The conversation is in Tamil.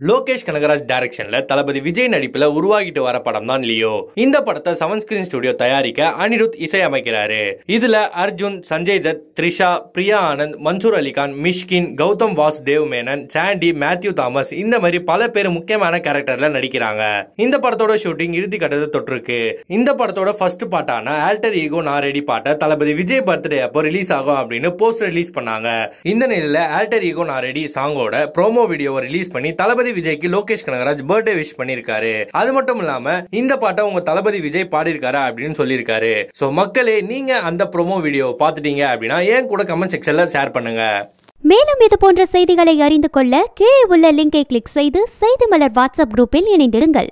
லோகேஷ் கனகராஜ் டைரக்ஷன்ல தளபதி விஜய் நடிப்புல உருவாகிட்டு வர படம் தான் லியோ. இந்த படத்தை செவன் ஸ்கிரீன் ஸ்டுடியோ தயாரிக்க அனிருத் இசையமைக்கிறாரு இதுல Arjun Sanjay Dutt Trisha Priya Anand Mansoor Ali Khan Mysskin Gautham Vasudev Menon Sandy Mathew Thomas இந்த மாதிரி பல பேர் முக்கியமான கேரக்டர்ல நடிக்கிறாங்க. இந்த படத்தோட ஷூட்டிங் இறுதி கட்டத்தை தொற்றுருக்கு இந்த படத்தோட ஃபர்ஸ்ட் பாட்டான ஆல்டர் ஈகோ நான் ரெடி பாட்டை தளபதி விஜய் பர்த்டே அப்போ ரிலீஸ் ஆகும் அப்படின்னு போஸ்டர் ரிலீஸ் பண்ணாங்க. இந்த நிலையில ஆல்டர் ஈகோ நான் ரெடி சாங்கோட ப்ரோமோ வீடியோவை ரிலீஸ் பண்ணி தளபதி விஜய்க்கு லோகேஷ் கனகராஜ் பர்த்டே விஷ் பண்ணிருக்காரு அது மட்டும் இல்லாம இந்த பாட்டை உங்க தளபதி விஜய் பாடியிருக்காரு அப்படின்னு சொல்லியிருக்காரு. சோ மக்களே நீங்க அந்த ப்ரோமோ வீடியோ பார்த்துட்டீங்க அப்படின்னா ஏன் கூட கமெண்ட் செக்ஷன்ல ஷேர் பண்ணுங்க. மேலும் இது போன்ற செய்திகளை அறிந்து கொள்ள கீழே உள்ள லிங்கை கிளிக் செய்து செய்தி மலர் வாட்ஸ்அப் குரூப்பில் இணைந்திடுங்கள்.